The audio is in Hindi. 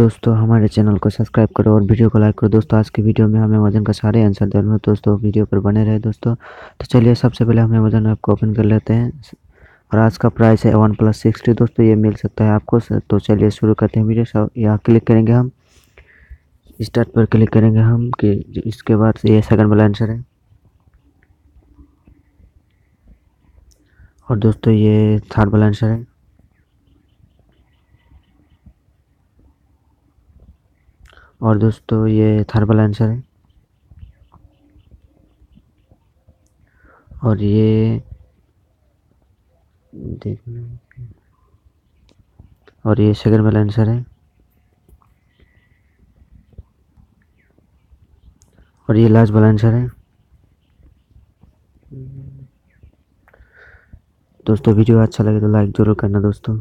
दोस्तों, हमारे चैनल को सब्सक्राइब करो और वीडियो को लाइक करो। दोस्तों, आज की वीडियो में हमें वज़न का सारे आंसर देना दोस्तों, वीडियो पर बने रहे दोस्तों। तो चलिए, सबसे पहले हमें वज़न ऐप को ओपन कर लेते हैं। और आज का प्राइस है वन प्लस सिक्सटी। दोस्तों, ये मिल सकता है आपको। तो चलिए, शुरू करते हैं वीडियो। यहाँ क्लिक करेंगे हम। स्टार्ट पर क्लिक करेंगे हम कि इसके बाद ये सेकंड वाला आंसर है। और दोस्तों, ये थर्ड वाला आंसर है। और दोस्तों, ये थर्बल आंसर है। और ये देखना और ये सेकंड वाला आंसर है। और ये लास्ट वाला आंसर है। दोस्तों, वीडियो अच्छा लगे तो लाइक ज़रूर करना दोस्तों।